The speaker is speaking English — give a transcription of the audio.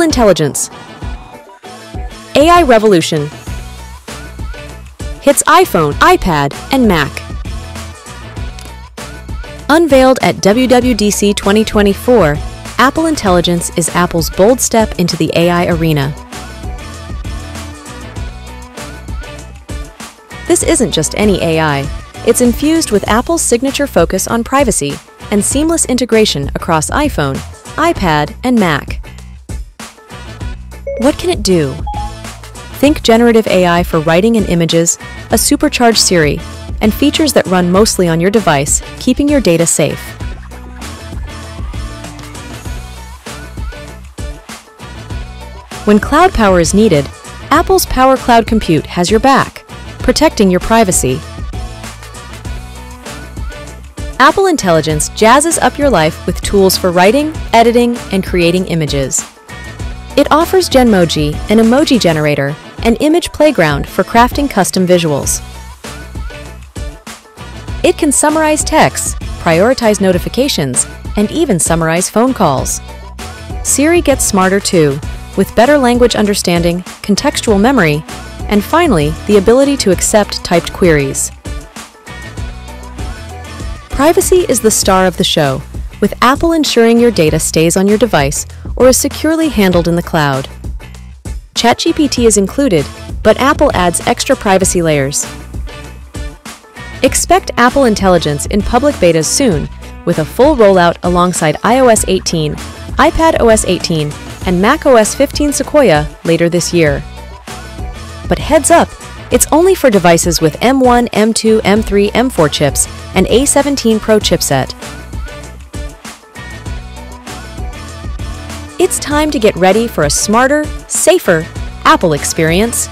Intelligence. AI Revolution. Hits iPhone, iPad, and Mac. Unveiled at WWDC 2024, Apple Intelligence is Apple's bold step into the AI arena. This isn't just any AI. It's infused with Apple's signature focus on privacy and seamless integration across iPhone, iPad, and Mac. What can it do? Think generative AI for writing and images, a supercharged Siri, and features that run mostly on your device, keeping your data safe. When cloud power is needed, Apple's Private Cloud Compute has your back, protecting your privacy. Apple Intelligence jazzes up your life with tools for writing, editing, and creating images. It offers Genmoji, an emoji generator, an image playground for crafting custom visuals. It can summarize texts, prioritize notifications, and even summarize phone calls. Siri gets smarter too, with better language understanding, contextual memory, and finally, the ability to accept typed queries. Privacy is the star of the show, with Apple ensuring your data stays on your device or is securely handled in the cloud. ChatGPT is included, but Apple adds extra privacy layers. Expect Apple Intelligence in public betas soon, with a full rollout alongside iOS 18, iPad OS 18, and macOS 15 Sequoia later this year. But heads up, it's only for devices with M1, M2, M3, M4 chips and A17 Pro chipset. It's time to get ready for a smarter, safer Apple experience